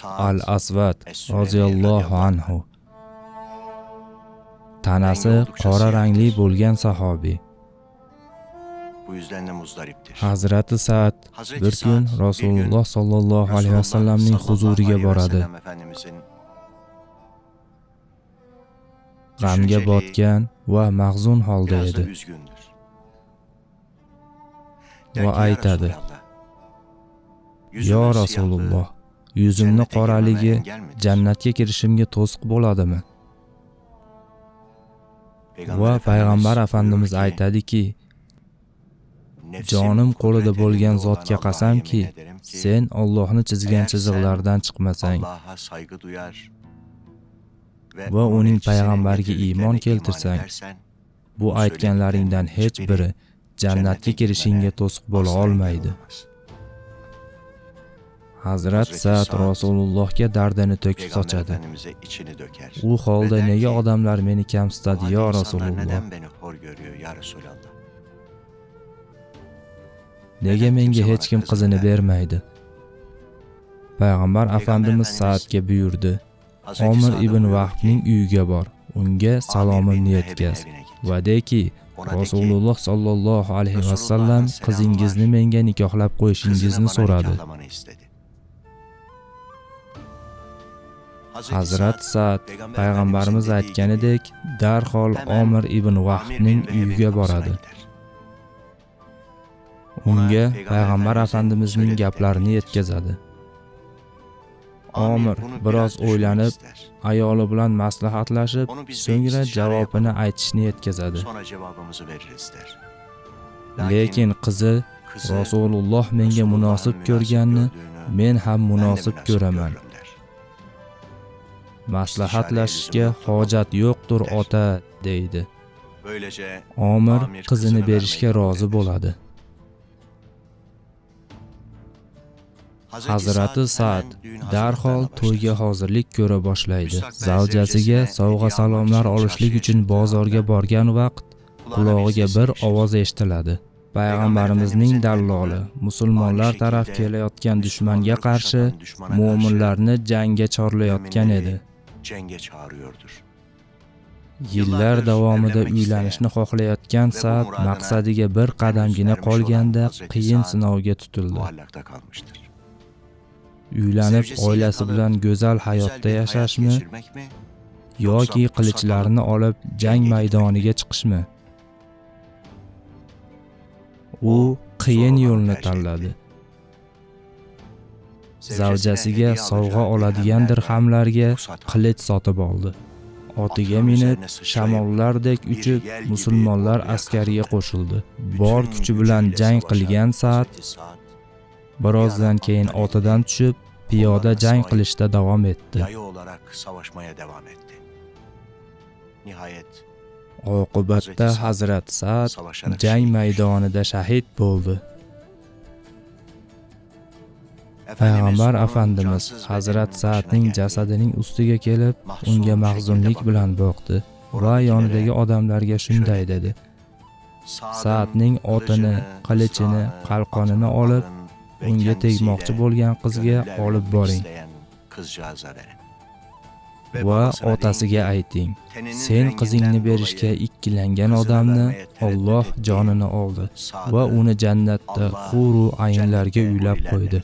Al-Asvad Es-Sulamiga roziyallohu anhu tanasi qora rangli bo'lgan sahobiy hazrati Hazreti bir kun rasululloh sollallohu alayhi vasallamning huzuriga boradi g'amga botgan va mahzun holda edi. Va Der ki, "Ya aytadi, yo rasululloh yuzimni qoraligi engel midir?" jannatga kirishimga to'siq bo'ladimi va payg'ambar afandimiz aytadiki "Nefsim jonim qo'lida bo'lgan zotga qasamki sen Allohni chizgan chiziqlardan chiqmasang va uning getirdiklerine iymon keltirsang bu aytganlaringdan hech biri jannatga kirishingga to'siq bo'la olmaydi. Hazrat Sa'd rasulullohga dardini to'kib sochadi. u holda nega odamlar meni "Bu kamsitadi yo rasululloh? nega menga hech kim qizini bermaydi? Payg'ambar afandimiz Sa'dga buyurdi omir ibn vahbning uyiga bor unga "Amir salomimni yetkaz. va deki rasululloh sollallohu alayhi vasallam qizingizni menga nikohlab qo'yishingizni so'radi hazrat Sa'd, payg'ambarimiz aytganidek darhol omir ibn Amir vahbning uyiga boradi. Unga payg'ambar afandimizning gaplarini yetkazadi. Omir biroz o'ylanib ayoli bilan maslahatlashib so'ngra javobini aytishni yetkazadi. Lekin qizi rasululloh menga munosib ko'rganni men ham munosib ko'raman. Maslahatlashishga hojat yo'qtur der. ota deydi. Omir qizini berishga rozi bo'ladi. Hazrati Sa'd darhol to'yga hozirlik ko'ra boshlaydi. Zavjasiga sovg'a salomlar olishlik uchun bozorga borgan vaqt qulog'iga bir ovoz eshitiladi. Payg'ambarimizning dalloli musulmonlar taraf kelayotgan dushmanga qarshi mo'minlarni jangga chorlayotgan edi Cenge çağırıyordur. yillar davomida uylanishni xohlayotgan Sa'd maqsadiga bir qadamgina qolganda qiyin sinovga tutildi. uylanib oilasi bilan go'zal hayotda yashashmi? yoki Yoksa qilichlarni olib jang jangga maydoniga chiqishmi? U qiyin yo'lni tanladi zavjasiga sovg'a oladigan dirhamlarga qilich sotib oldi. Otiga minib shamollardek uchib musulmonlar askariga qo'shildi. bor kuchi bilan jang qilgan Sa'd birozdan keyin otidan tushib piyoda jang qilishda davom etdi. oqibatda hazrat Sa'd jang maydonida shahid bo'ldi payg'ambar afandimiz hazrat geldi. jasadining ustiga kelib unga mahzunlik bilan boqdi. Va yonidagi odamlarga shunday dedi. Sa'd'ın Sa'dning otini, qilichini, qalqonini olib, unga tegmoqchi bo'lgan qizga olib boring. va otasiga ayting sen qizingni berishga ikkilangan odamni Alloh jonini oldi. Va uni jannatda huru ayinlarga uylab qo'ydi